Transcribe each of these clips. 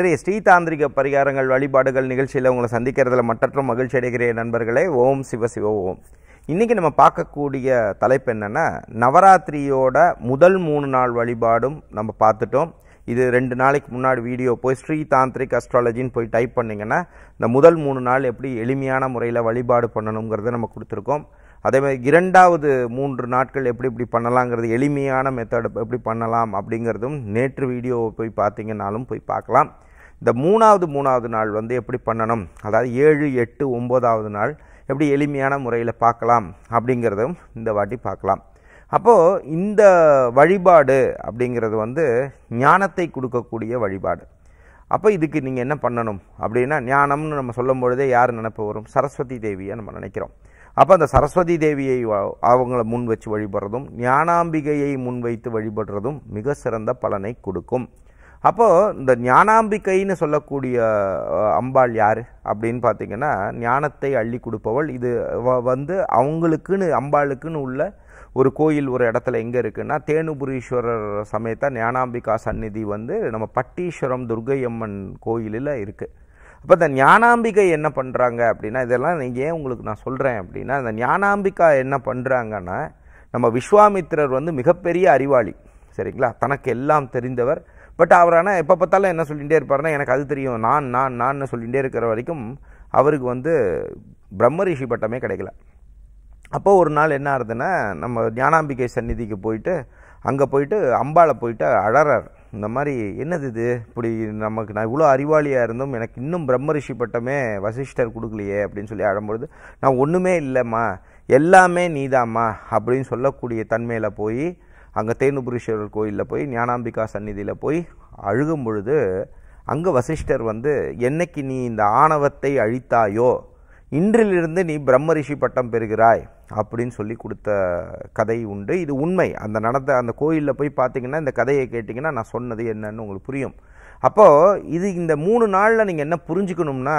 இன்றைய ஸ்ரீதாந்திரிக பரிகாரங்கள் வழிபாடுகள் நிகழ்ச்சியில் உங்களை சந்திக்கிறதுல மற்றற்ற மகிழ்ச்சி அடைகிற நண்பர்களே. ஓம் சிவ சிவ ஓம். இன்றைக்கி நம்ம பார்க்கக்கூடிய தலைப்பு என்னென்னா நவராத்திரியோட முதல் மூணு நாள் வழிபாடும் நம்ம பார்த்துட்டோம். இது ரெண்டு நாளைக்கு முன்னாடி வீடியோ போய் ஸ்ரீ தாந்திரிக் அஸ்ட்ராலஜின்னு போய் டைப் பண்ணிங்கன்னா இந்த முதல் மூணு நாள் எப்படி எளிமையான முறையில் வழிபாடு பண்ணணுங்கிறத நம்ம கொடுத்துருக்கோம். அதே மாதிரி இரண்டாவது மூன்று நாட்கள் எப்படி இப்படி பண்ணலாங்கிறது எளிமையான மெத்தட் எப்படி பண்ணலாம் அப்படிங்கிறதும் நேற்று வீடியோவை போய் பார்த்தீங்கன்னாலும் போய் பார்க்கலாம். இந்த மூணாவது மூணாவது நாள் வந்து எப்படி பண்ணணும்? அதாவது ஏழு எட்டு ஒம்போதாவது நாள் எப்படி எளிமையான முறையில் பார்க்கலாம் அப்படிங்கிறதும் இந்த வாட்டி பார்க்கலாம். அப்போது இந்த வழிபாடு அப்படிங்கிறது வந்து ஞானத்தை கொடுக்கக்கூடிய வழிபாடு. அப்போ இதுக்கு நீங்கள் என்ன பண்ணணும்? அப்படின்னா ஞானம்னு நம்ம சொல்லும் பொழுதே யார் நினைப்பு வரும்? சரஸ்வதி தேவியை நம்ம நினைக்கிறோம். அப்போ அந்த சரஸ்வதி தேவியை அவங்கள முன் வச்சு வழிபடுறதும் ஞானாம்பிகையை முன் வைத்து வழிபடுறதும் மிக சிறந்த பலனை கொடுக்கும். அப்போது இந்த ஞானாம்பிகைன்னு சொல்லக்கூடிய அம்பாள் யார்? அப்படின்னு பார்த்தீங்கன்னா ஞானத்தை அள்ளி கொடுப்பவள். இது வ- வந்து அவங்களுக்குன்னு அம்பாளுக்குன்னு உள்ள ஒரு கோயில் ஒரு இடத்துல எங்கே இருக்குன்னா தேனுபுரீஸ்வரர் சமேத ஞானாம்பிகா சந்நிதி வந்து நம்ம பட்டீஸ்வரம் துர்கையம்மன் கோயிலில் இருக்குது அப்போ இந்த ஞானாம்பிகை என்ன பண்ணுறாங்க அப்படின்னா இதெல்லாம் நீங்கள் ஏன் உங்களுக்கு நான் சொல்கிறேன் அப்படின்னா இந்த ஞானாம்பிகா என்ன பண்ணுறாங்கன்னா நம்ம விஸ்வாமித்திரர் வந்து மிகப்பெரிய அறிவாளி. சரிங்களா? தனக்கு எல்லாம் தெரிந்தவர். பட் அவர் ஆனால் எப்போ பார்த்தாலும் என்ன சொல்லிகிட்டே இருப்பாருன்னா எனக்கு அது தெரியும். நான் நான் நான் சொல்லிகிட்டே இருக்கிற வரைக்கும் அவருக்கு வந்து பிரம்ம ரிஷி பட்டமே கிடைக்கல. அப்போ ஒரு நாள் என்ன ஆகுதுன்னா நம்ம ஞானாம்பிகை சந்நிதிக்கு போயிட்டு அங்கே போயிட்டு அம்பாளை போயிட்டு அழறார். இந்த மாதிரி என்னது இது? இப்படி நமக்கு நான் இவ்வளோ அறிவாளியாக இருந்தும் எனக்கு இன்னும் பிரம்ம ரிஷி பட்டமே வசிஷ்டர் கொடுக்கலையே அப்படின்னு சொல்லி அழும்பொழுது நான் ஒன்றுமே இல்லைம்மா. எல்லாமே நீதாம்மா. அப்படின்னு சொல்லக்கூடிய தன்மையில் போய் அங்கே தேனுபுரீஸ்வரர் கோயிலில் போய் ஞானாம்பிகா சந்நிதியில் போய் அழுகும் பொழுது அங்கே வசிஷ்டர் வந்து என்னைக்கு நீ இந்த ஆணவத்தை அழித்தாயோ? இன்றிலிருந்து நீ பிரம்ம ரிஷி பட்டம் பெறுகிறாய். அப்படின்னு சொல்லி கொடுத்த கதை உண்டு. இது உண்மை. அந்த நடந்த அந்த கோயிலில் போய் பார்த்தீங்கன்னா இந்த கதையை கேட்டிங்கன்னா நான் சொன்னது என்னன்னு உங்களுக்கு புரியும். அப்போது இது இந்த மூணு நாளில் நீங்கள் என்ன புரிஞ்சுக்கணும்னா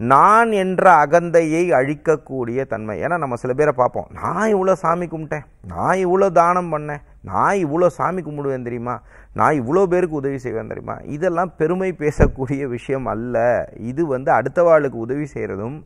நான் என்ற அகந்தையை அழிக்கக்கூடிய தன்மை. ஏன்னா நம்ம சில பேரை பார்ப்போம். நான் இவ்வளோ சாமி கும்பிட்டேன். நான் இவ்வளோ தானம் பண்ணேன். நான் இவ்வளோ சாமி கும்பிடுவேன் தெரியுமா? நான் இவ்வளோ பேருக்கு உதவி செய்வேன் தெரியுமா? இதெல்லாம் பெருமை பேசக்கூடிய விஷயம் அல்ல. இது வந்து அடுத்தவாளுக்கு உதவி செய்கிறதும்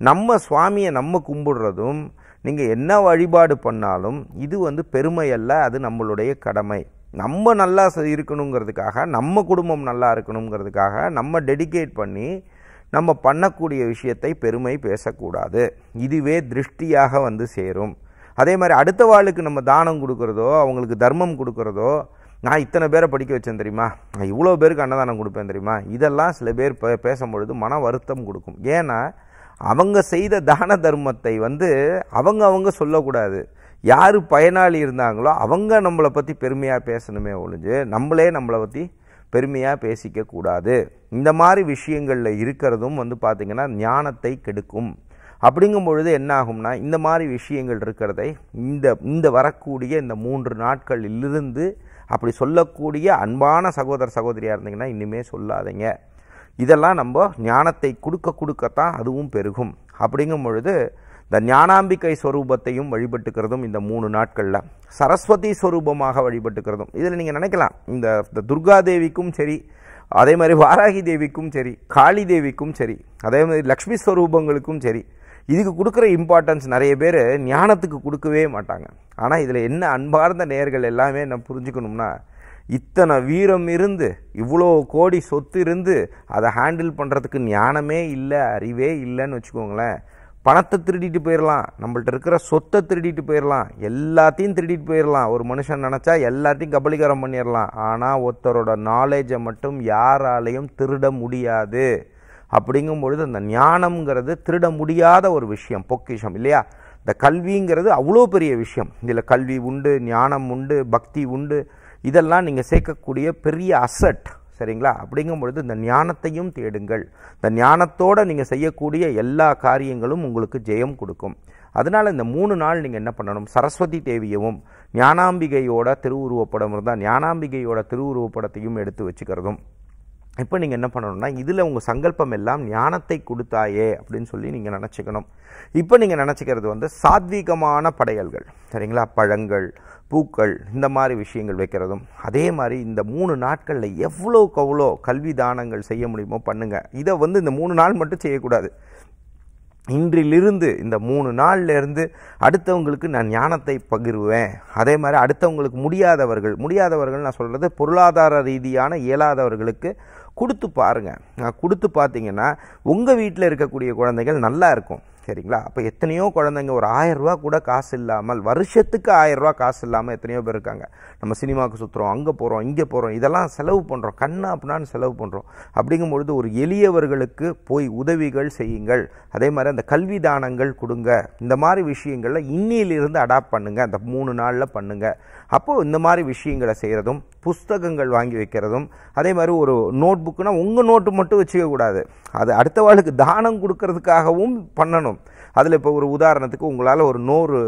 நம்ம சுவாமியை நம்ம கும்பிடுறதும் நீங்கள் என்ன வழிபாடு பண்ணாலும் இது வந்து பெருமை அல்ல அது நம்மளுடைய கடமை. நம்ம நல்லா இருக்கணுங்கிறதுக்காக நம்ம குடும்பம் நல்லா இருக்கணுங்கிறதுக்காக நம்ம டெடிகேட் பண்ணி நம்ம பண்ணக்கூடிய விஷயத்தை பெருமை பேசக்கூடாது. இதுவே திருஷ்டியாக வந்து சேரும். அதே மாதிரி அடுத்த வாளுக்கு நம்ம தானம் கொடுக்குறதோ அவங்களுக்கு தர்மம் கொடுக்குறதோ நான் இத்தனை பேரை படிக்க வச்சேன் தெரியுமா? நான் இவ்வளோ பேருக்கு அன்னதானம் கொடுப்பேன் தெரியுமா? இதெல்லாம் சில பேர் பே பேசும்பொழுது மன வருத்தம் கொடுக்கும். ஏன்னா அவங்க செய்த தான தர்மத்தை வந்து அவங்க அவங்க சொல்லக்கூடாது. யார் பயனாளி இருந்தாங்களோ அவங்க நம்மளை பற்றி பெருமையாக பேசணுமே ஒழிஞ்சு நம்மளே நம்மளை பற்றி பெருமையாக பேசிக்கக்கூடாது இந்த மாதிரி விஷயங்களில் இருக்கிறதும் வந்து பார்த்திங்கன்னா ஞானத்தை கெடுக்கும். அப்படிங்கும் பொழுது என்ன ஆகும்னா இந்த மாதிரி விஷயங்கள் இருக்கிறதை இந்த இந்த வரக்கூடிய இந்த மூன்று நாட்களிலிருந்து அப்படி சொல்லக்கூடிய அன்பான சகோதர சகோதரியாக இருந்தீங்கன்னா இனிமே சொல்லாதீங்க. இதெல்லாம் நம்ம ஞானத்தை கொடுக்க கொடுக்கத்தான் அதுவும் பெருகும். அப்படிங்கும் பொழுது இந்த ஞானாம்பிகை ஸ்வரூபத்தையும் வழிபட்டுக்கிறதும் இந்த மூணு நாட்களில். சரஸ்வதி ஸ்வரூபமாக வழிபட்டுக்கிறதும். இதில் நீங்கள் நினைக்கலாம் இந்த துர்கா தேவிக்கும் சரி அதே மாதிரி வாராகி தேவிக்கும் சரி காளி தேவிக்கும் சரி அதே மாதிரி லக்ஷ்மி ஸ்வரூபங்களுக்கும் சரி இதுக்கு கொடுக்குற இம்பார்ட்டன்ஸ் நிறைய பேர் ஞானத்துக்கு கொடுக்கவே மாட்டாங்க. ஆனால் இதில் என்ன அன்பார்ந்த நேர்கள் எல்லாமே நம்ம புரிஞ்சுக்கணும்னா இத்தனை வீரம் இருந்து இவ்வளோ கோடி சொத்து இருந்து அதை ஹேண்டில் பண்ணுறதுக்கு ஞானமே இல்லை அறிவே இல்லைன்னு வச்சுக்கோங்களேன். பணத்தை திருடிட்டு போயிடலாம் நம்மள்ட்ட இருக்கிற சொத்தை திருடிட்டு போயிடலாம் எல்லாத்தையும் திருடிட்டு போயிடலாம் ஒரு மனுஷன் நினச்சா எல்லாத்தையும் கபலீகரம் பண்ணிடலாம் ஆனால் ஒருத்தரோட நாலேஜை மட்டும் யாராலையும் திருட முடியாது. அப்படிங்கும் பொழுது அந்த ஞானம்ங்கிறது திருட முடியாத ஒரு விஷயம் பொக்கிஷம் இல்லையா? இந்த கல்விங்கிறது அவ்வளோ பெரிய விஷயம். இதில் கல்வி உண்டு ஞானம் உண்டு பக்தி உண்டு. இதெல்லாம் நீங்கள் சேர்க்கக்கூடிய பெரிய அசட் சரிங்களா? அப்படிங்கும் பொழுது இந்த ஞானத்தையும் தேடுங்கள். இந்த ஞானத்தோட நீங்கள் செய்யக்கூடிய எல்லா காரியங்களும் உங்களுக்கு ஜெயம் கொடுக்கும். அதனால இந்த மூணு நாள் நீங்கள் என்ன பண்ணணும்? சரஸ்வதி தேவியவும் ஞானாம்பிகையோட திருவுருவப்படம் இருந்தால் ஞானாம்பிகையோட திருவுருவப்படத்தையும் எடுத்து வச்சுக்கிறதும். இப்போ நீங்கள் என்ன பண்ணணும்னா இதில் உங்கள் சங்கல்பம் எல்லாம் ஞானத்தை கொடுத்தாயே அப்படின்னு சொல்லி நீங்கள் நினச்சிக்கணும். இப்போ நீங்கள் நினச்சிக்கிறது வந்து சாத்வீகமான படையல்கள். சரிங்களா? பழங்கள் பூக்கள் இந்த மாதிரி விஷயங்கள் வைக்கிறதும் அதே மாதிரி இந்த மூணு நாட்களில் எவ்வளோக்கு அவ்வளோ கல்வி தானங்கள் செய்ய முடியுமோ பண்ணுங்கள் இதை வந்து இந்த மூணு நாள் மட்டும் செய்யக்கூடாது. இன்றிலிருந்து இந்த மூணு நாள்லேருந்து அடுத்தவங்களுக்கு நான் ஞானத்தை பகிர்வேன். அதே மாதிரி அடுத்தவங்களுக்கு முடியாதவர்கள் முடியாதவர்கள் நான் சொல்கிறது பொருளாதார ரீதியான இயலாதவர்களுக்கு கொடுத்து பாருங்கள் நான் கொடுத்து பார்த்தீங்கன்னா உங்கள் வீட்டில் இருக்கக்கூடிய குழந்தைகள் நல்லா இருக்கும். சரிங்களா? அப்போ எத்தனையோ குழந்தைங்க ஒரு ஆயரூவா கூட காசு இல்லாமல் வருஷத்துக்கு ஆயரூவா காசு இல்லாமல் எத்தனையோ பேர் இருக்காங்க. நம்ம சினிமாவுக்கு சுற்றுறோம் அங்கே போகிறோம் இங்கே போகிறோம் இதெல்லாம் செலவு பண்ணுறோம் கண்ணா அப்படின்னான்னு செலவு பண்ணுறோம் அப்படிங்கும்பொழுது ஒரு எளியவர்களுக்கு போய் உதவிகள் செய்யுங்கள். அதே மாதிரி அந்த கல்வி தானங்கள் கொடுங்க. இந்த மாதிரி விஷயங்களில் இன்னிலிருந்து அடாப்ட் பண்ணுங்கள் அந்த மூணு நாளில் பண்ணுங்கள் அப்போது இந்த மாதிரி விஷயங்களை செய்கிறதும் புஸ்தகங்கள் வாங்கி வைக்கிறதும் அதே மாதிரி ஒரு நோட் புக்குனா உங்கள் நோட்டு மட்டும் வச்சுக்கக்கூடாது அது அடுத்தவாளுக்கு தானம் கொடுக்கறதுக்காகவும் பண்ணணும். அதில் இப்போ ஒரு உதாரணத்துக்கு உங்களால் ஒரு நூறு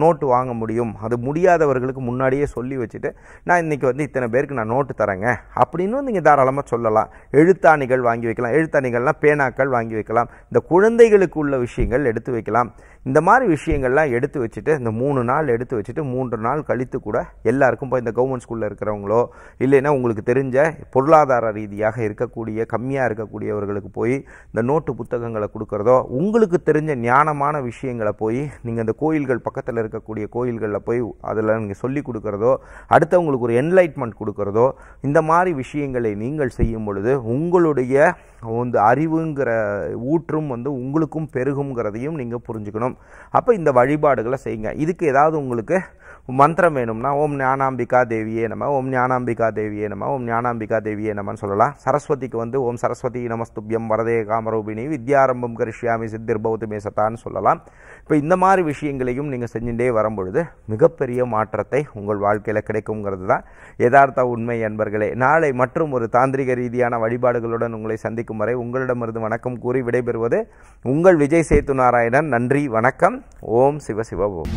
நோட்டு வாங்க முடியும். அது முடியாதவர்களுக்கு முன்னாடியே சொல்லி வச்சுட்டு நான் இன்றைக்கி வந்து இத்தனை பேருக்கு நான் நோட்டு தரேங்க. அப்படின்னு நீங்கள் தாராளமாக சொல்லலாம். எழுத்தாணிகள் வாங்கி வைக்கலாம். எழுத்தாணிகள்லாம் பேனாக்கள் வாங்கி வைக்கலாம். இந்த குழந்தைகளுக்கு உள்ள விஷயங்கள் எடுத்து வைக்கலாம். இந்த மாதிரி விஷயங்கள்லாம் எடுத்து வச்சுட்டு இந்த மூணு நாள் எடுத்து வச்சுட்டு மூன்று நாள் கழித்து கூட எல்லாருக்கும் இப்போ இந்த கவர்மெண்ட் ஸ்கூலில் இருக்கிறவங்களோ இல்லைன்னா உங்களுக்கு தெரிஞ்ச பொருளாதார ரீதியாக இருக்கக்கூடிய கம்மியாக இருக்கக்கூடியவர்களுக்கு போய் இந்த நோட்டு புத்தகங்களை கொடுக்குறதோ உங்களுக்கு தெரிஞ்ச ஞானமான விஷயங்களை போய் நீங்கள் இந்த கோயில்கள் பக்கத்தில் இருக்கக்கூடிய கோயில்களில் போய் அதில் நீங்கள் சொல்லி கொடுக்குறதோ அடுத்தவங்களுக்கு ஒரு என்லைட்மெண்ட் கொடுக்குறதோ இந்த மாதிரி விஷயங்களை நீங்கள் செய்யும் பொழுது உங்களுடைய வந்து அறிவுங்கிற ஊற்றும் வந்து உங்களுக்கும் பெருகுங்கிறதையும் நீங்கள் புரிஞ்சுக்கணும். அப்போ இந்த வழிபாடுகளை செய்யுங்க. இதுக்கு ஏதாவது உங்களுக்கு மந்திரம் வேணும்னா ஓம் ஞானாம்பிகா தேவியே நம்ம ஓம் ஞானாம்பிகா தேவியே நம்ம ஓம் ஞானாம்பிகா தேவியே நம்மன்னு சொல்லலாம். சரஸ்வதிக்கு வந்து ஓம் சரஸ்வதி நமஸ்துபியம் வரதே காமரூபிணி வித்யாரம்பம் கரிஷ்யாமி சித்திர் பௌத்தமே சத்தான்னு சொல்லலாம். இப்போ இந்த மாதிரி விஷயங்களையும் நீங்கள் செஞ்சுட்டே வரும்பொழுது மிகப்பெரிய மாற்றத்தை உங்கள் வாழ்க்கையில் கிடைக்குங்கிறது தான் யதார்த்த உண்மை என்பர்களே. நாளை மற்றும் ஒரு தாந்திரிக ரீதியான வழிபாடுகளுடன் உங்களை சந்திக்கும் வரை உங்களிடமிருந்து வணக்கம் கூறி விடைபெறுவது உங்கள் விஜய் சேத்து நாராயணன் நன்றி வணக்கம். ஓம் சிவ சிவ ஓம்.